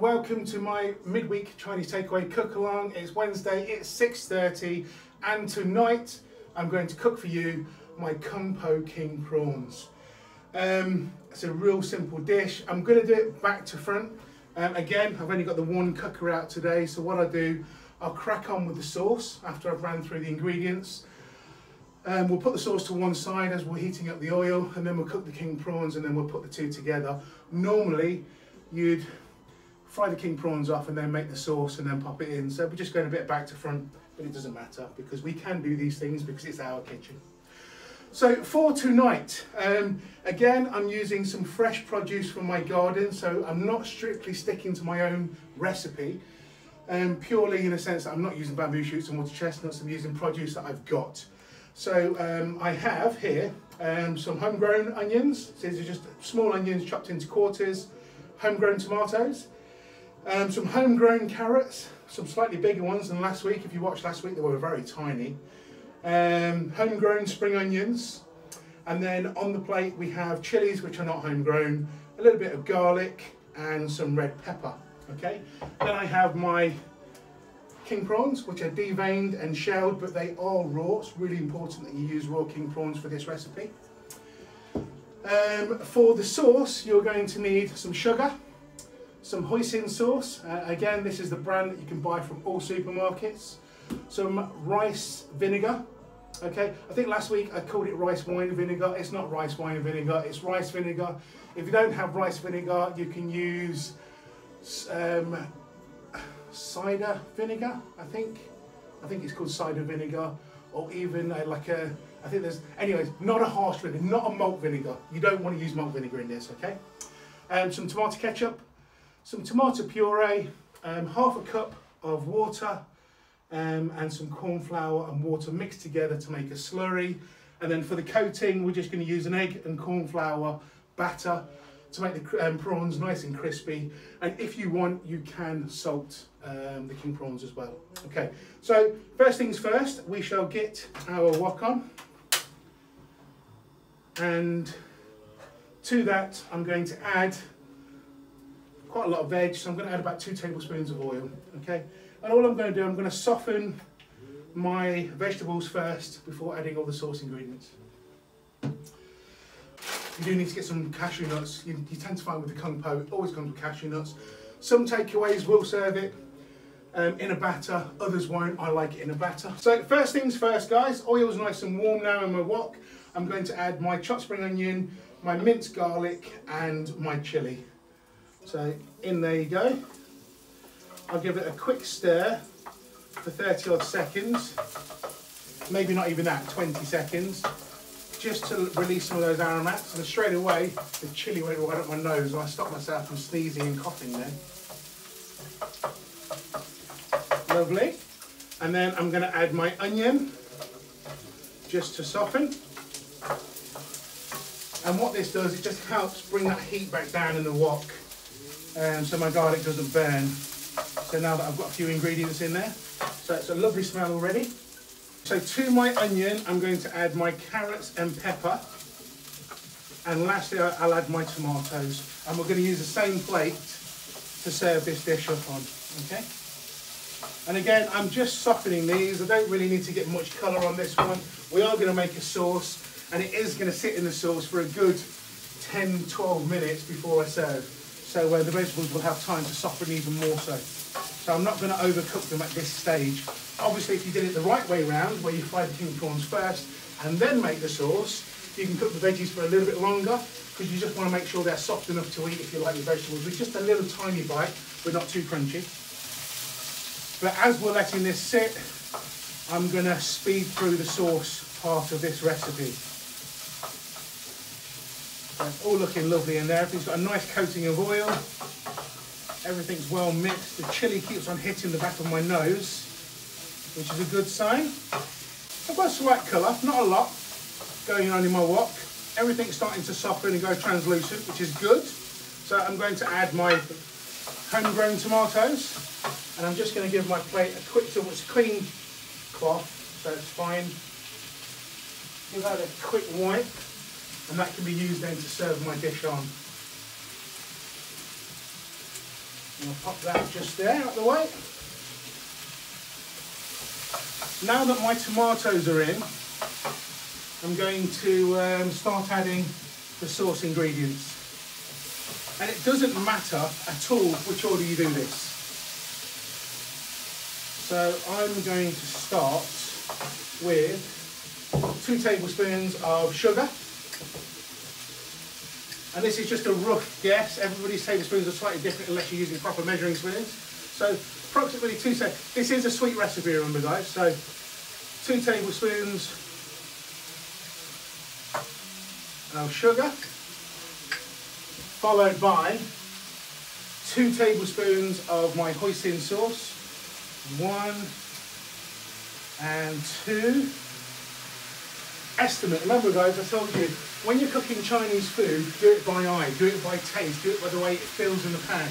Welcome to my midweek Chinese takeaway cook along. It's Wednesday, it's 6.30 and tonight I'm going to cook for you my Kung Po King prawns. Um, it's a real simple dish. I'm going to do it back to front. Um, again, I've only got the one cooker out today, so what I do, I'll crack on with the sauce after I've ran through the ingredients. Um, we'll put the sauce to one side as we're heating up the oil and then we'll cook the king prawns and then we'll put the two together. Normally, you'd fry the king prawns off and then make the sauce and then pop it in. So we're just going a bit back to front, but it doesn't matter because we can do these things because it's our kitchen. So for tonight, um, again, I'm using some fresh produce from my garden, so I'm not strictly sticking to my own recipe, um, purely in a sense that I'm not using bamboo shoots and water chestnuts, I'm using produce that I've got. So um, I have here um, some homegrown onions, so these are just small onions chopped into quarters, homegrown tomatoes, um, some homegrown carrots, some slightly bigger ones than last week. If you watched last week, they were very tiny. Um, homegrown spring onions. And then on the plate, we have chilies, which are not homegrown, a little bit of garlic, and some red pepper. Okay. Then I have my king prawns, which are deveined and shelled, but they are raw. It's really important that you use raw king prawns for this recipe. Um, for the sauce, you're going to need some sugar, some hoisin sauce. Uh, again, this is the brand that you can buy from all supermarkets. Some rice vinegar. Okay, I think last week I called it rice wine vinegar. It's not rice wine vinegar, it's rice vinegar. If you don't have rice vinegar, you can use um, cider vinegar, I think. I think it's called cider vinegar, or even uh, like a, I think there's, anyways, not a harsh vinegar, not a malt vinegar. You don't want to use malt vinegar in this, okay? Um, some tomato ketchup, some tomato puree, um, half a cup of water, um, and some corn flour and water mixed together to make a slurry. And then for the coating, we're just going to use an egg and corn flour batter to make the um, prawns nice and crispy. And if you want, you can salt um, the king prawns as well. Okay, so first things first, we shall get our wok on. And to that, I'm going to add quite a lot of veg, so I'm going to add about two tablespoons of oil, okay? And all I'm going to do, I'm going to soften my vegetables first before adding all the sauce ingredients. You do need to get some cashew nuts. You, you tend to find with the Kung Po, it always comes with cashew nuts. Some takeaways will serve it um, in a batter, others won't. I like it in a batter. So first things first, guys, oil's nice and warm now in my wok. I'm going to add my chopped spring onion, my minced garlic, and my chilli. So in there you go. I'll give it a quick stir for 30 odd seconds. Maybe not even that, 20 seconds. Just to release some of those aromats. And straight away, the chilli went right up my nose and I stopped myself from sneezing and coughing there. Lovely. And then I'm going to add my onion just to soften. And what this does, it just helps bring that heat back down in the wok um, so my garlic doesn't burn. So now that I've got a few ingredients in there, so it's a lovely smell already. So to my onion, I'm going to add my carrots and pepper. And lastly, I'll add my tomatoes. And we're going to use the same plate to serve this dish up on, okay? And again, I'm just softening these. I don't really need to get much colour on this one. We are going to make a sauce, and it is going to sit in the sauce for a good 10, 12 minutes before I serve so uh, the vegetables will have time to soften even more so. So I'm not going to overcook them at this stage. Obviously, if you did it the right way round, where you fry the king prawns first and then make the sauce, you can cook the veggies for a little bit longer because you just want to make sure they're soft enough to eat if you like your vegetables with just a little tiny bite, but not too crunchy. But as we're letting this sit, I'm going to speed through the sauce part of this recipe. All looking lovely in there. Everything's got a nice coating of oil. Everything's well mixed. The chili keeps on hitting the back of my nose, which is a good sign. I've got a slight colour, not a lot, going on in my wok. Everything's starting to soften and go translucent, which is good. So I'm going to add my homegrown tomatoes. And I'm just going to give my plate a quick, so it's clean cloth, so it's fine. Give that a quick wipe and that can be used then to serve my dish on. I'll pop that just there out the way. Now that my tomatoes are in, I'm going to um, start adding the sauce ingredients. And it doesn't matter at all which order you do this. So I'm going to start with two tablespoons of sugar. And this is just a rough guess. Everybody's tablespoons are slightly different unless you're using proper measuring spoons. So approximately two, this is a sweet recipe, remember guys. So two tablespoons of sugar, followed by two tablespoons of my hoisin sauce. One and two. Estimate, remember guys, I told you, when you're cooking Chinese food, do it by eye, do it by taste, do it by the way it feels in the pan.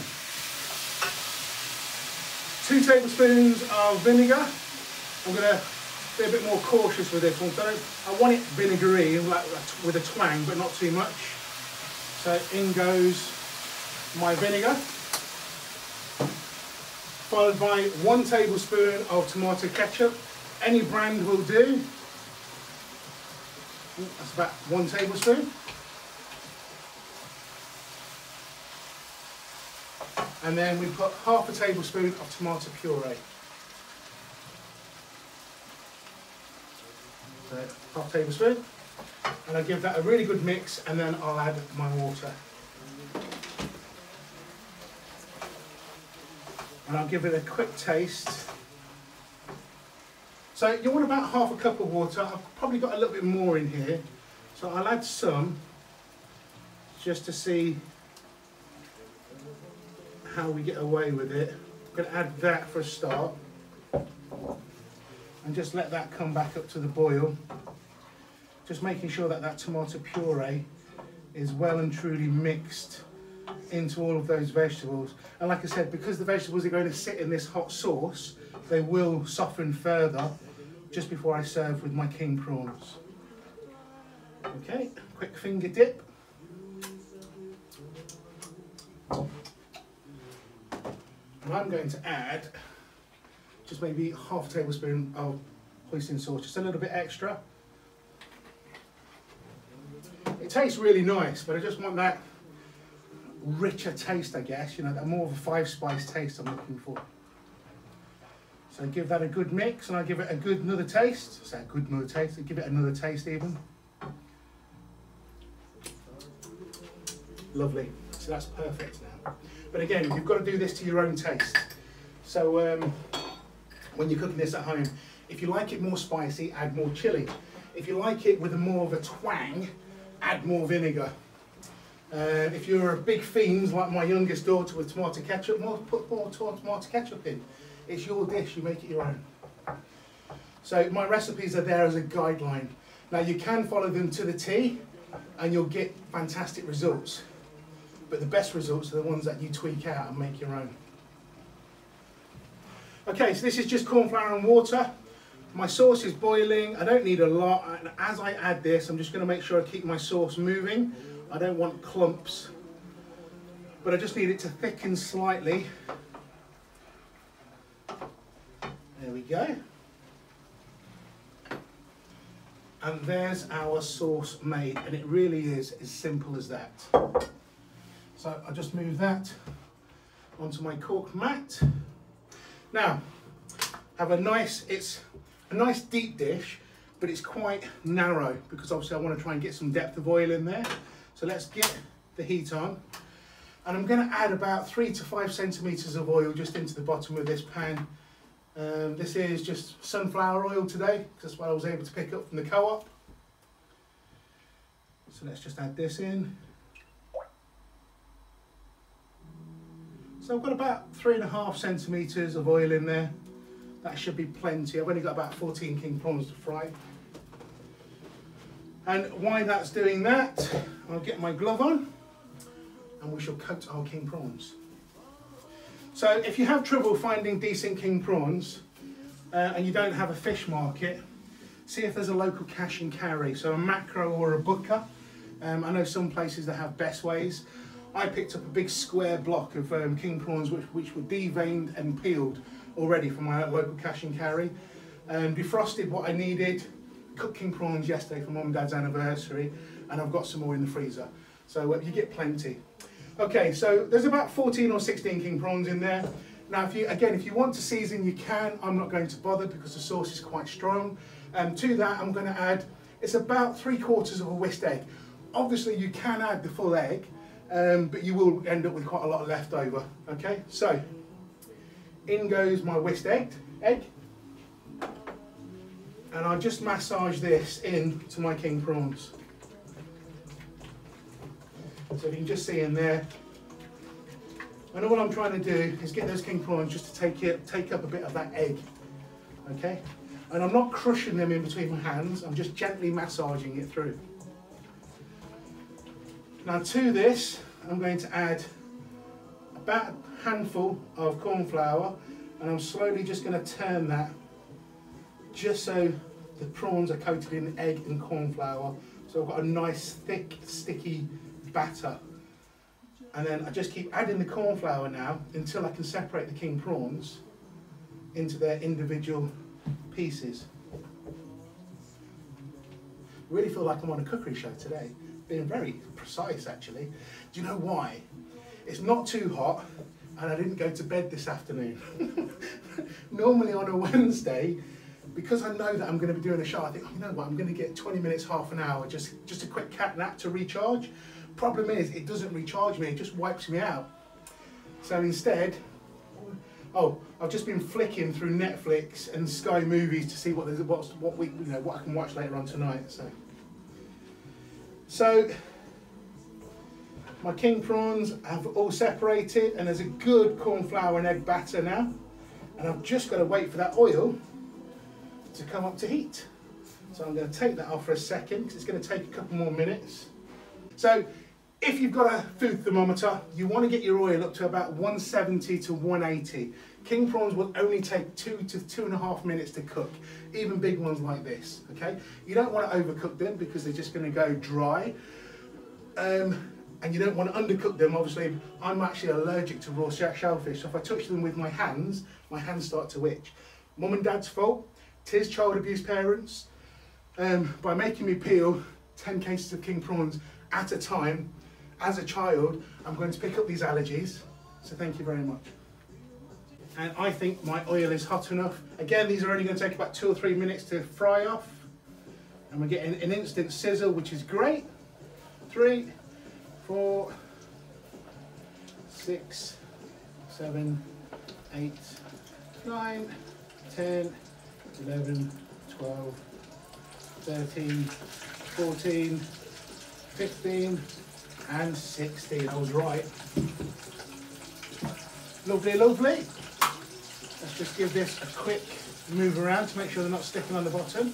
Two tablespoons of vinegar. I'm gonna be a bit more cautious with this one. So I want it vinegary like, with a twang, but not too much. So in goes my vinegar, followed by one tablespoon of tomato ketchup. Any brand will do. That's about one tablespoon. And then we put half a tablespoon of tomato puree. So half tablespoon. And I'll give that a really good mix and then I'll add my water. And I'll give it a quick taste. So you want about half a cup of water. I've probably got a little bit more in here. So I'll add some just to see how we get away with it. I'm going to add that for a start and just let that come back up to the boil. Just making sure that that tomato puree is well and truly mixed into all of those vegetables. And like I said, because the vegetables are going to sit in this hot sauce, they will soften further just before I serve with my king prawns. Okay, quick finger dip. And I'm going to add just maybe half a tablespoon of hoisin sauce, just a little bit extra. It tastes really nice, but I just want that richer taste, I guess, you know, that more of a five spice taste I'm looking for. So give that a good mix and I give it a good another taste. Say a good another taste, I give it another taste even. Lovely, so that's perfect now. But again, you've got to do this to your own taste. So um, when you're cooking this at home. If you like it more spicy, add more chili. If you like it with a more of a twang, add more vinegar. Uh, if you're a big fiend like my youngest daughter with tomato ketchup, more, put more tomato ketchup in. It's your dish, you make it your own. So my recipes are there as a guideline. Now you can follow them to the T and you'll get fantastic results. But the best results are the ones that you tweak out and make your own. Okay, so this is just corn flour and water. My sauce is boiling. I don't need a lot. And as I add this, I'm just going to make sure I keep my sauce moving. I don't want clumps. But I just need it to thicken slightly. There we go. And there's our sauce made. And it really is as simple as that. So I'll just move that onto my cork mat. Now, have a nice, it's a nice deep dish, but it's quite narrow because obviously I want to try and get some depth of oil in there. So let's get the heat on. And I'm going to add about three to five centimetres of oil just into the bottom of this pan. Um, this is just sunflower oil today, that's what I was able to pick up from the co-op. So let's just add this in. So I've got about three and a half centimetres of oil in there. That should be plenty. I've only got about 14 king prawns to fry. And while that's doing that, I'll get my glove on and we shall coat our king prawns. So if you have trouble finding decent king prawns uh, and you don't have a fish market, see if there's a local cash and carry, so a Makro or a Booker. Um, I know some places that have Bestways. I picked up a big square block of um, king prawns which, which were deveined and peeled already from my local cash and carry. Um, defrosted what I needed, cooked king prawns yesterday for mum and dad's anniversary, and I've got some more in the freezer. So uh, you get plenty. Okay, so there's about 14 or 16 king prawns in there. Now, if you again, if you want to season, you can. I'm not going to bother because the sauce is quite strong. Um, to that, I'm going to add, it's about three quarters of a whisked egg. Obviously, you can add the full egg, um, but you will end up with quite a lot left over. Okay, so in goes my whisked egg, egg, and I just massage this in to my king prawns. So if you can just see in there. And all I'm trying to do is get those king prawns just to take it, take up a bit of that egg. Okay? And I'm not crushing them in between my hands, I'm just gently massaging it through. Now to this, I'm going to add about a handful of corn flour and I'm slowly just going to turn that just so the prawns are coated in egg and corn flour. So I've got a nice thick sticky batter. And then I just keep adding the corn flour now until I can separate the king prawns into their individual pieces. I really feel like I'm on a cookery show today. Being very precise actually. Do you know why? It's not too hot and I didn't go to bed this afternoon. Normally on a Wednesday, because I know that I'm going to be doing a show, I think, oh, you know what, I'm going to get 20 minutes, half an hour, just, just a quick cat nap to recharge. Problem is, it doesn't recharge me, it just wipes me out. So instead, oh, I've just been flicking through Netflix and Sky Movies to see what there's what's, what we you know what I can watch later on tonight. So, so my king prawns have all separated, and there's a good corn flour and egg batter now, and I've just got to wait for that oil to come up to heat. So I'm going to take that off for a second because it's going to take a couple more minutes. So if you've got a food thermometer, you want to get your oil up to about 170 to 180. King prawns will only take two to two and a half minutes to cook, even big ones like this, okay? You don't want to overcook them because they're just going to go dry. Um, and you don't want to undercook them, obviously. I'm actually allergic to raw shellfish, so if I touch them with my hands, my hands start to itch. Mum and dad's fault, tis child abuse parents, um, by making me peel 10 cases of king prawns at a time as a child, I'm going to pick up these allergies. So thank you very much. And I think my oil is hot enough. Again, these are only going to take about two or three minutes to fry off. And we're getting an instant sizzle, which is great. Three, four, six, seven, eight, nine, ten, eleven, twelve, thirteen, fourteen, fifteen and 16. I was right. Lovely, lovely. Let's just give this a quick move around to make sure they're not sticking on the bottom.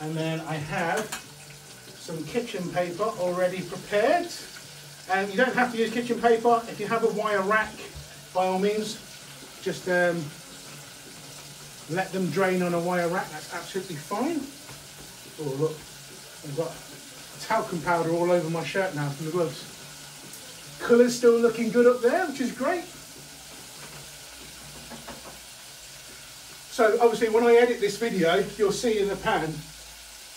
And then I have some kitchen paper already prepared. And you don't have to use kitchen paper. If you have a wire rack, by all means, just um, let them drain on a wire rack. That's absolutely fine. Oh, look, I've got talcum powder all over my shirt now from the gloves. Colour's still looking good up there, which is great. So obviously when I edit this video, you'll see in the pan,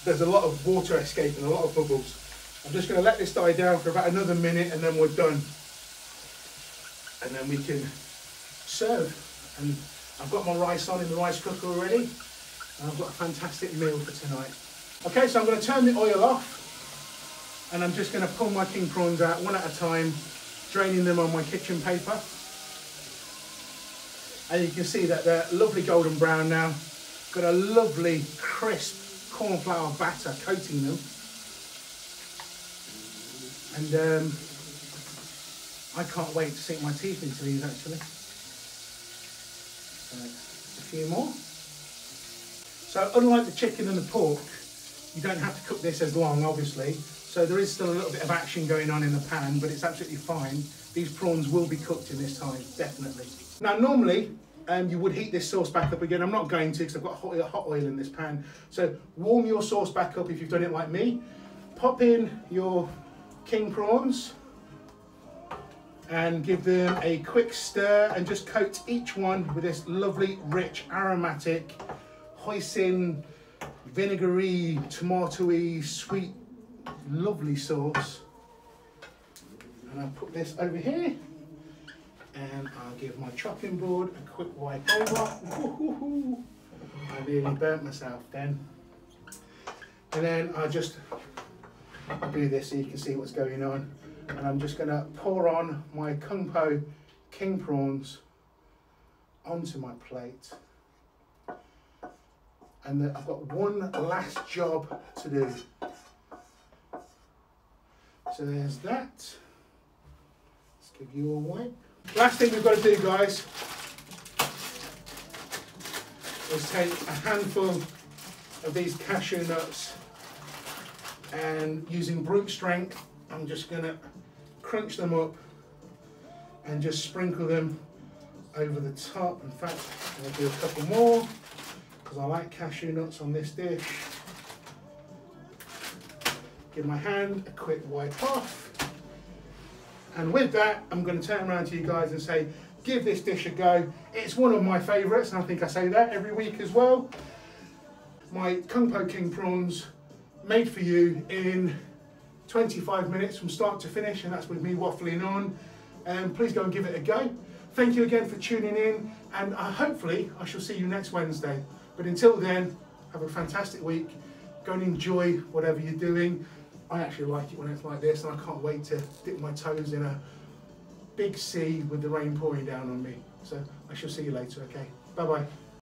there's a lot of water escaping, a lot of bubbles. I'm just going to let this die down for about another minute and then we're done. And then we can serve. And I've got my rice on in the rice cooker already. And I've got a fantastic meal for tonight. Okay, so I'm going to turn the oil off and I'm just going to pull my king prawns out one at a time, draining them on my kitchen paper. And you can see that they're lovely golden brown now. Got a lovely crisp corn flour batter coating them. And um, I can't wait to sink my teeth into these actually. A few more. So unlike the chicken and the pork, you don't have to cook this as long, obviously. So there is still a little bit of action going on in the pan, but it's absolutely fine. These prawns will be cooked in this time, definitely. Now, normally, um, you would heat this sauce back up again. I'm not going to because I've got hot, hot oil in this pan. So warm your sauce back up if you've done it like me. Pop in your king prawns and give them a quick stir and just coat each one with this lovely, rich, aromatic hoisin, vinegary, tomatoey, sweet, lovely sauce. And I'll put this over here and I'll give my chopping board a quick wipe over. I nearly burnt myself then. And then I'll just do this so you can see what's going on. And I'm just gonna pour on my Kung Po king prawns onto my plate. And I've got one last job to do. So there's that. Let's give you a wipe. Last thing we've got to do, guys, is take a handful of these cashew nuts and using brute strength, I'm just going to crunch them up and just sprinkle them over the top. In fact, I'll do a couple more because I like cashew nuts on this dish. Give my hand a quick wipe off. And with that, I'm going to turn around to you guys and say, give this dish a go. It's one of my favourites, and I think I say that every week as well. My Kung Po King prawns made for you in 25 minutes from start to finish, and that's with me waffling on. Um, please go and give it a go. Thank you again for tuning in, and uh, hopefully I shall see you next Wednesday. But until then, have a fantastic week. Go and enjoy whatever you're doing. I actually like it when it's like this, and I can't wait to dip my toes in a big sea with the rain pouring down on me. So I shall see you later, okay? Bye bye.